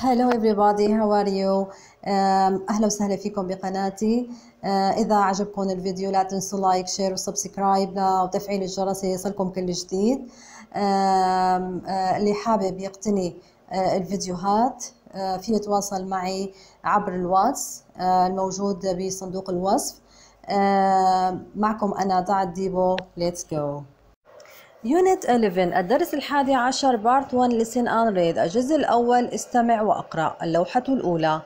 Hello everybody. Are you? Um, أهلا وسهلا فيكم بقناتي. Uh, إذا عجبكم الفيديو لا تنسوا like share و subscribe وتفعيل الجرس ليصلكم كل جديد. Um, uh, اللي حابب يقتني uh, الفيديوهات في يتواصل معي عبر الواتس الموجود بصندوق الوصف. معكم أنا ضاع ديبو let's go. Unit 11 الدرس الحادي عشر Part 1 Listen and Read الجزء الأول استمع وأقرأ اللوحة الأولى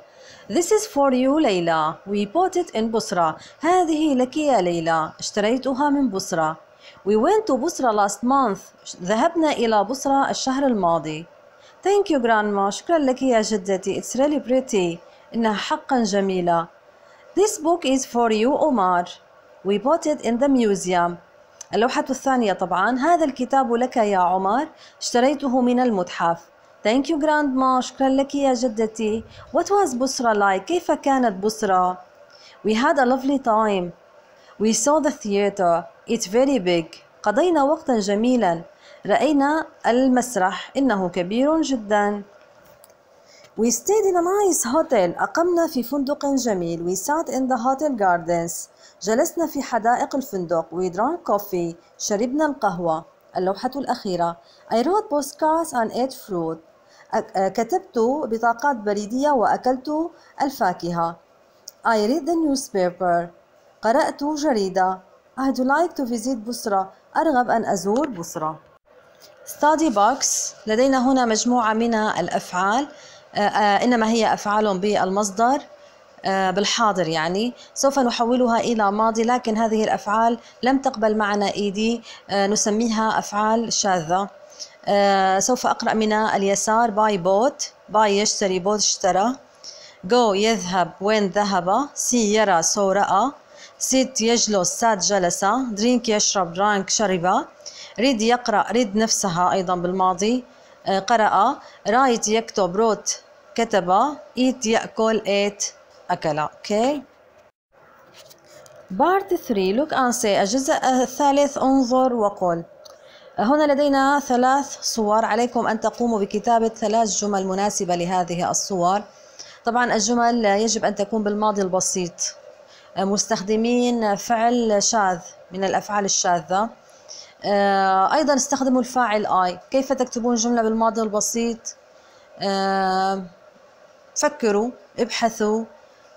This is for you ليلى We bought it in بصرة هذه لك يا ليلى اشتريتها من بصرة We went to بصرة last month ذهبنا إلى بصرة الشهر الماضي Thank you grandma شكرا لك يا جدتي It's really pretty إنها حقا جميلة This book is for you Omar We bought it in the museum اللوحة الثانية طبعا. هذا الكتاب لك يا عمر. اشتريته من المتحف. Thank you grandma. شكرا لك يا جدتي. What was بصرة like كيف كانت بصرة؟ We had a lovely time. We saw the theater. It's very big. قضينا وقتا جميلا. رأينا المسرح. إنه كبير جدا. We stayed in a nice hotel. أقمنا في فندق جميل. We sat in the hotel gardens. جلسنا في حدائق الفندق. We drank coffee. شربنا القهوة. اللوحة الأخيرة. I wrote postcards and ate fruit. كتبت بطاقات بريدية وأكلت الفاكهة. I read the newspaper. قرأت جريدة. I'd like to visit بصرة أرغب أن أزور بصرة Study box. لدينا هنا مجموعة من الأفعال. إنما هي أفعال بالمصدر بالحاضر يعني. سوف نحولها إلى ماضي لكن هذه الأفعال لم تقبل معنا إيدي نسميها أفعال شاذة. سوف أقرأ من اليسار buy bought buy يشتري bought اشترى. جو يذهب went ذهب see يرى saw رأى sit يجلس sat جلس drink يشرب drank شرب. read يقرأ read نفسها أيضا بالماضي. قرأ write يكتب wrote كتب eat يأكل ate أكل. okay. بارت 3 لوك أنسي الجزء الثالث انظر وقل. هنا لدينا ثلاث صور. عليكم أن تقوموا بكتابة ثلاث جمل مناسبة لهذه الصور. طبعا الجمل يجب أن تكون بالماضي البسيط. مستخدمين فعل شاذ من الأفعال الشاذة. أيضا استخدموا الفاعل I. كيف تكتبون جملة بالماضي البسيط؟ فكروا ابحثوا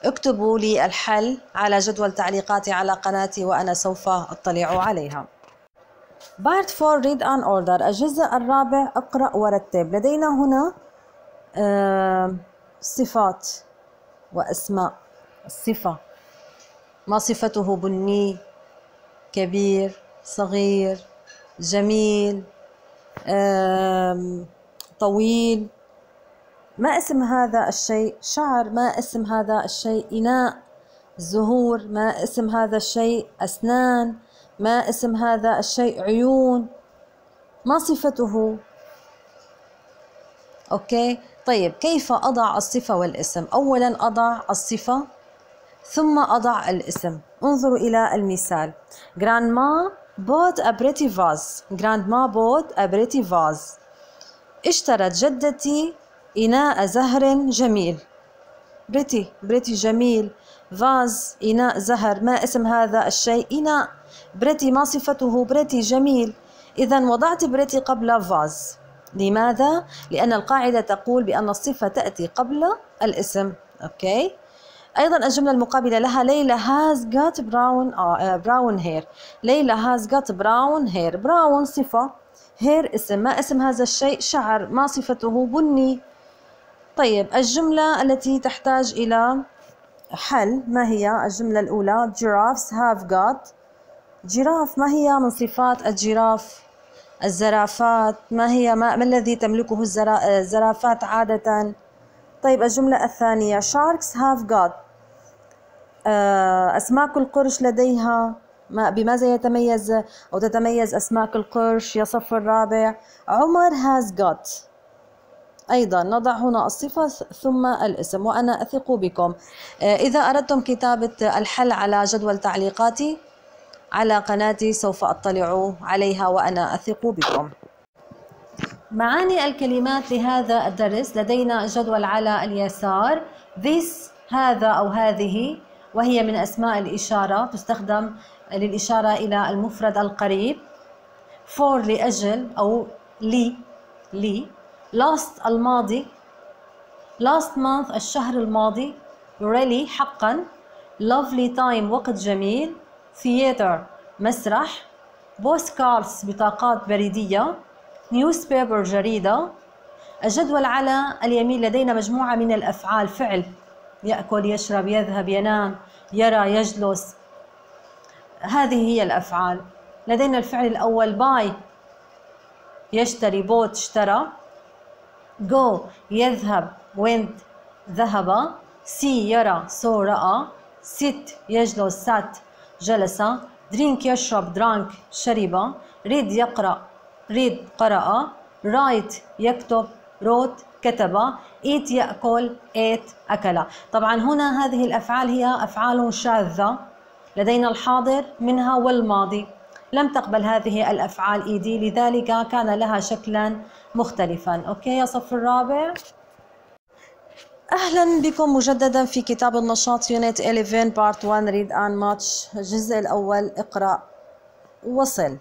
اكتبوا لي الحل على جدول تعليقاتي على قناتي وأنا سوف أطلع عليها. Part 4 Read and Order. الجزء الرابع اقرأ ورتب. لدينا هنا صفات وأسماء. الصفة ما صفته بني كبير صغير؟ جميل. طويل. ما اسم هذا الشيء؟ شعر. ما اسم هذا الشيء؟ إناء. زهور. ما اسم هذا الشيء؟ أسنان. ما اسم هذا الشيء؟ عيون. ما صفته؟ أوكي. طيب كيف أضع الصفة والاسم؟ أولا أضع الصفة ثم أضع الاسم. انظروا إلى المثال. Grandma bought a pretty vase Grandma bought a pretty vase اشترت جدتي إناء زهر جميل. pretty pretty جميل. vase إناء زهر. ما اسم هذا الشيء؟ إناء. pretty ما صفته؟ pretty جميل. إذا وضعت pretty قبل vase. لماذا؟ لأن القاعدة تقول بأن الصفة تأتي قبل الاسم. okay؟ أيضا الجملة المقابلة لها ليلى has got brown uh, brown hair ليلى has got brown hair brown صفة. hair اسم. ما اسم هذا الشيء؟ شعر. ما صفته؟ بني. طيب الجملة التي تحتاج إلى حل ما هي؟ الجملة الأولى. giraffes have got جراف ما هي من صفات الجراف الزرافات. ما هي؟ ما, ما الذي تملكه الزرافات عادة؟ طيب الجملة الثانية. sharks have got أسماك القرش لديها. ما بماذا يتميز أو تتميز أسماك القرش؟ يا صف الرابع عمر has got. أيضا نضع هنا الصفة ثم الاسم وأنا أثق بكم. إذا أردتم كتابة الحل على جدول تعليقاتي على قناتي سوف أطلع عليها وأنا أثق بكم. معاني الكلمات لهذا الدرس. لدينا جدول على اليسار. This هذا أو هذه. وهي من أسماء الإشارة تستخدم للإشارة إلى المفرد القريب. for لأجل أو لي لي. last الماضي last month الشهر الماضي. really حقا. lovely time وقت جميل. theater مسرح. postcards بطاقات بريدية. newspaper جريدة. الجدول على اليمين لدينا مجموعة من الأفعال فعل. يأكل يشرب يذهب ينام يرى يجلس. هذه هي الأفعال. لدينا الفعل الأول buy. يشتري bought اشترى. go يذهب. went ذهب. see يرى saw رأى. sit يجلس. sat جلس. drink يشرب. drank شرب. read يقرأ. read قرأ. write يكتب. Wrote كتب eat يأكل ate أكل طبعا هنا هذه الأفعال هي أفعال شاذة لدينا الحاضر منها والماضي. لم تقبل هذه الأفعال ed لذلك كان لها شكلا مختلفا. okay يا صف الرابع. أهلا بكم مجددا في كتاب النشاط unit 11 part 1 read and match الجزء الأول اقرأ وصل.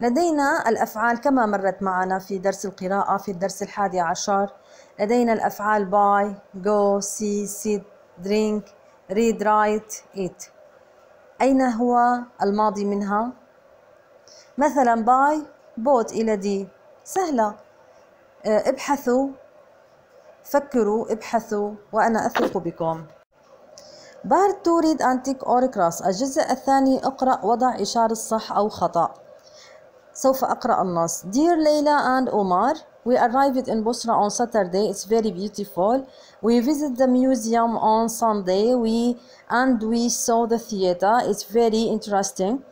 لدينا الأفعال كما مرت معنا في درس القراءة في الدرس الحادي عشر. لدينا الأفعال buy, go, see, sit, drink, read, write, eat أين هو الماضي منها؟ مثلا buy bought إلى دي. سهلة. آه، ابحثوا. فكروا ابحثوا. وأنا أثق بكم. بارت تريد أن تك أور كراس الجزء الثاني اقرأ وضع إشارة صح أو خطأ. سوف أقرأ النص Dear Leila and Omar We arrived in Busra on Saturday. It's very beautiful. We visit the museum on Sunday. We and we saw the theater. It's very interesting.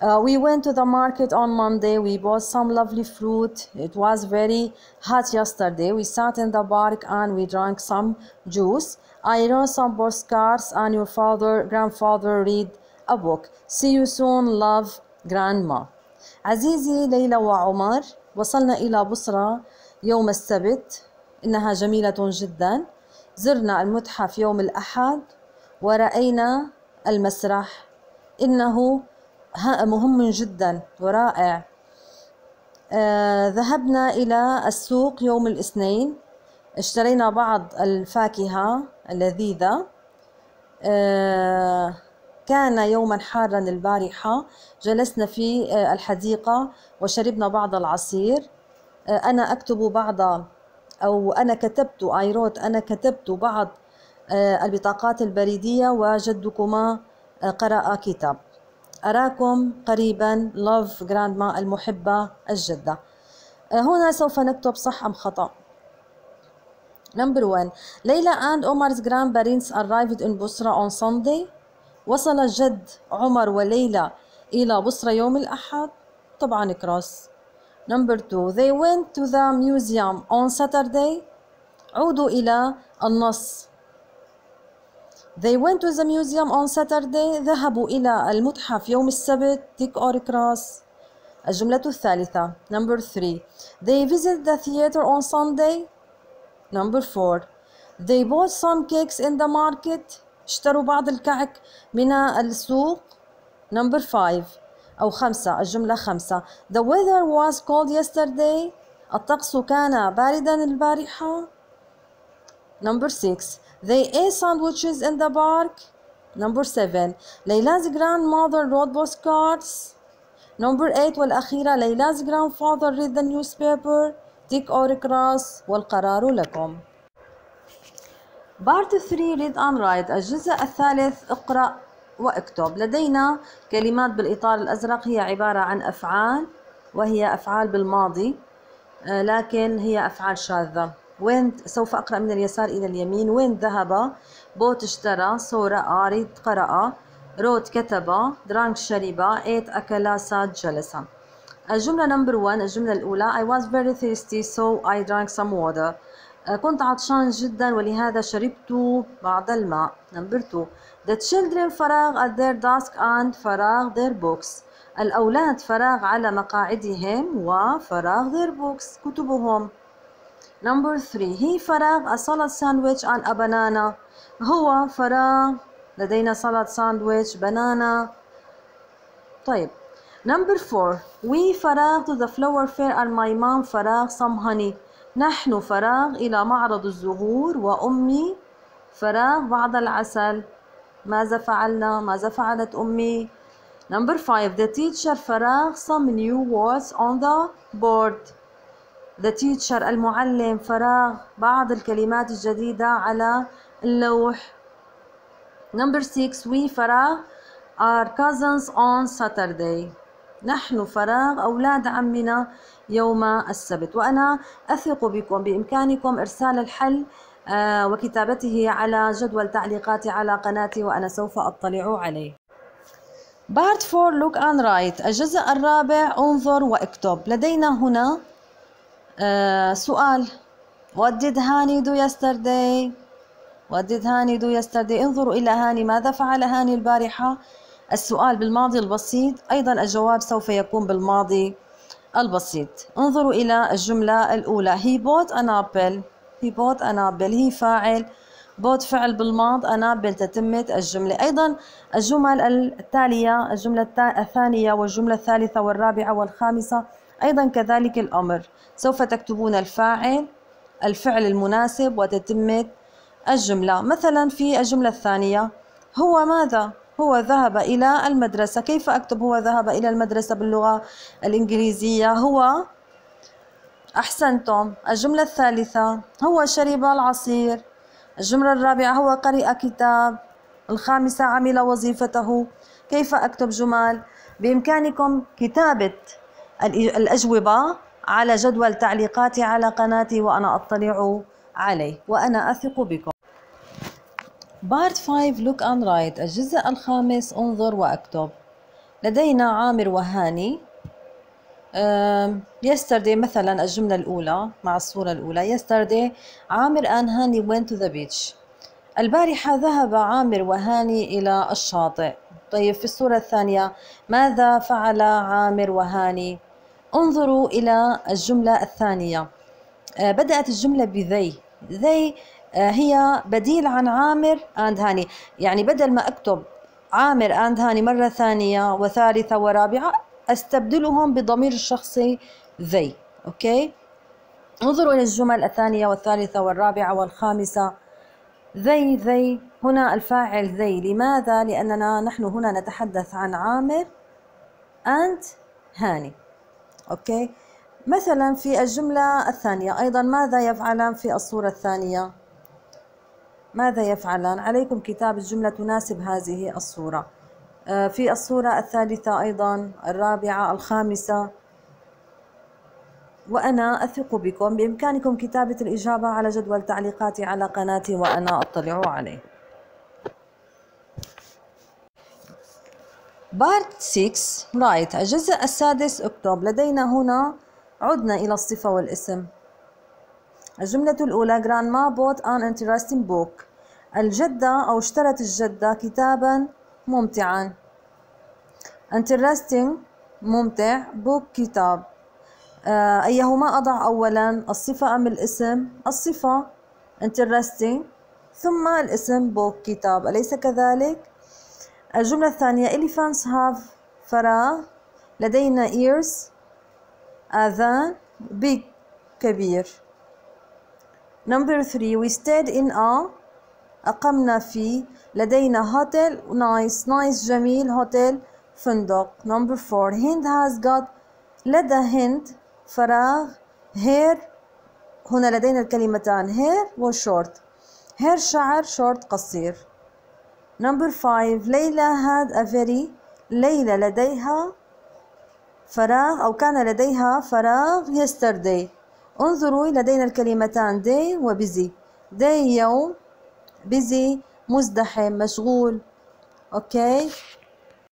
Uh, we went to the market on Monday. We bought some lovely fruit. It was very hot yesterday. We sat in the park and we drank some juice. I wrote some postcards and your father, grandfather read a book. See you soon. Love, Grandma. عزيزي ليلى وعمر وصلنا إلى بصرة يوم السبت إنها جميلة جدا. زرنا المتحف يوم الأحد ورأينا المسرح. إنه مهم جدا ورائع. آه ذهبنا إلى السوق يوم الاثنين. اشترينا بعض الفاكهة اللذيذة. آه كان يوما حارا البارحة. جلسنا في آه، الحديقة وشربنا بعض العصير. آه، أنا أكتب بعض أو أنا كتبت أيروت أنا كتبت بعض آه، البطاقات البريدية وجدكما قرأ كتاب. أراكم قريبا love grandma المحبة الجدة. هنا سوف نكتب صح أم خطأ. Number one. ليلى and Omar's grandparents arrived in Busra on Sunday. وصل جد عمر وليلى إلى بصرة يوم الأحد طبعا كروس Number two They went to the museum on Saturday عودوا إلى النص They went to the museum on Saturday ذهبوا إلى المتحف يوم السبت tick or cross الجملة الثالثة Number three They visit the theater on Sunday Number four They bought some cakes in the market اشتروا بعض الكعك من السوق number five أو خمسة الجملة خمسة the weather was cold yesterday الطقس كان باردا البارحة number six they ate sandwiches in the park number seven ليلا's grandmother wrote postcards number eight والأخيرة ليلا's grandfather read the newspaper tick or cross والقرار لكم بارت 3 read and write. الجزء الثالث اقرأ واكتب. لدينا كلمات بالإطار الأزرق. هي عبارة عن أفعال وهي أفعال بالماضي آه، لكن هي أفعال شاذة. وين سوف أقرأ من اليسار إلى اليمين؟ وين ذهب؟ bought اشترى saw رأى read قرأ. wrote كتب drank شرب. ate أكل sat جلس. الجملة number 1 الجملة الأولى. I was very thirsty so I drank some water. كنت عطشان جدا ولهذا شربت بعض الماء number 2 The children فراغ at their desk and فراغ their books الأولاد فراغ على مقاعدهم وفراغ their books كتبهم Number three he فراغ a salad sandwich and a banana هو فراغ لدينا salad sandwich banana طيب Number four we فراغ to the flower fair and my mom فراغ some honey نحن فراغ إلى معرض الزهور وأمي فراغ بعض العسل. ماذا فعلنا؟ ماذا فعلت أمي؟ Number five the teacher فراغ some new words on the board. The teacher المعلم فراغ بعض الكلمات الجديدة على اللوح. Number six we فراغ our cousins on Saturday. نحن فراغ أولاد عمنا يوم السبت وأنا أثق بكم بإمكانكم إرسال الحل آه، وكتابته على جدول تعليقاتي على قناتي وأنا سوف أطلع عليه Part 4 Look and Write الجزء الرابع انظر واكتب لدينا هنا uh, سؤال What did Hani do yesterday? What did Hani do yesterday? انظروا إلى هاني ماذا فعل هاني البارحة؟ السؤال بالماضي البسيط أيضا الجواب سوف يكون بالماضي البسيط. انظروا إلى الجملة الأولى. He bought an apple. He bought an apple. هي فاعل بوت فعل بالماض. أنابل تتمة الجملة. أيضا الجمل التالية الجملة الثانية والجملة الثالثة والرابعة والخامسة أيضا كذلك الأمر. سوف تكتبون الفاعل الفعل المناسب وتتمة الجملة. مثلا في الجملة الثانية هو ماذا؟ هو ذهب إلى المدرسة. كيف أكتب هو ذهب إلى المدرسة باللغة الإنجليزية؟ هو أحسنتم الجملة الثالثة هو شرب العصير. الجملة الرابعة هو قرأ كتاب. الخامسة عمل وظيفته. كيف أكتب جمل بإمكانكم كتابة الأجوبة على جدول تعليقاتي على قناتي وأنا أطلع عليه. وأنا أثق بكم. Part 5 Look and Write. الجزء الخامس انظر واكتب. لدينا عامر وهاني. yesterday مثلا الجملة الأولى مع الصورة الأولى. Yesterday عامر and هاني went to the beach. البارحة ذهب عامر وهاني إلى الشاطئ. طيب في الصورة الثانية ماذا فعل عامر وهاني؟ انظروا إلى الجملة الثانية. آه، بدأت الجملة ب they. they هي بديل عن عامر and هاني. يعني بدل ما أكتب عامر and هاني مرة ثانية وثالثة ورابعة أستبدلهم بضمير الشخصي they. okay؟ انظروا إلى الجمل الثانية والثالثة والرابعة والخامسة. they they. هنا الفاعل they. لماذا؟ لأننا نحن هنا نتحدث عن عامر and هاني. أوكي؟ مثلا في الجملة الثانية أيضا ماذا يفعلان في الصورة الثانية؟ ماذا يفعلان؟ عليكم كتاب الجملة تناسب هذه الصورة. آه، في الصورة الثالثة أيضا الرابعة الخامسة. وأنا أثق بكم بإمكانكم كتابة الإجابة على جدول تعليقاتي على قناتي وأنا أطلع عليه. بارت 6 رأيت الجزء السادس اكتب لدينا هنا عدنا إلى الصفة والاسم. الجملة الأولى grandma bought an interesting book. الجدة أو اشترت الجدة كتابا ممتعا. Interesting ممتع book كتاب. آه أيهما أضع أولا الصفة أم الاسم؟ الصفة interesting ثم الاسم book كتاب. أليس كذلك؟ الجملة الثانية elephants have فراغ لدينا ears آذان big كبير. Number three we stayed in a أقمنا في لدينا hotel nice nice جميل هوتيل فندق number four هند has got لدى هند فراغ hair هنا لدينا الكلمتان hair و short hair شعر شورت قصير number five ليلى had a very ليلى لديها فراغ أو كان لديها فراغ yesterday. انظروا لدينا الكلمتان. day و busy day يوم busy مزدحم مشغول. أوكي؟